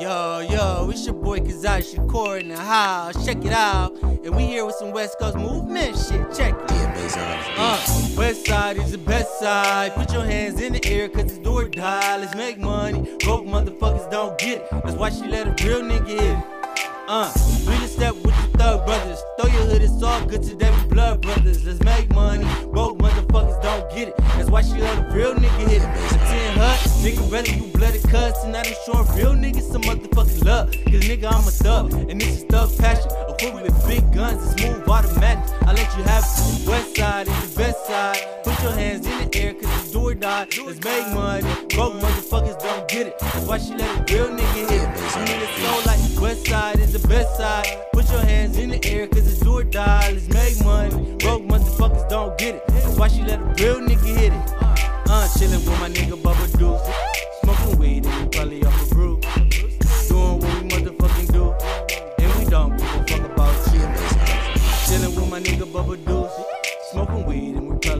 Yo, yo, it's your boy Kizhiah Shakur in the house. Check it out. And we here with some West Coast movement shit. Check it. Yeah. Uh, west side is the best side. Put your hands in the air, cause it's do or die. Let's make money. Broke motherfuckers don't get it. That's why she let a real nigga hit it. Uh, we just step with the thug brothers. Throw your hood, it's all good today. We blood brothers. Let's make money. Broke motherfuckers don't get it. That's why she let a real nigga hit it. A 10 nigga, rather you bloody cuss. And I done showing real niggas some motherfucking love. Cause nigga, I'm a thug. And this is thug passion. Equipped with big guns, it's move automatic. I let you have it. West side is the best side. Put your hands in the air, cause it's do or die. Let's make money. Broke motherfuckers don't get it. That's why she let a real nigga hit it. I mean, it's so like West side is the best side. Put your hands in the air, cause it's do or die. Let's make money. Broke motherfuckers don't get it. That's why she let a real nigga hit it. Uh, chillin' with my nigga Bubba Deuce. Weed and we probably off a brew. Doing what we motherfucking do. And we don't give a fuck about shit. Chillin' with my nigga Bubba Deuce. Smoking weed and we probably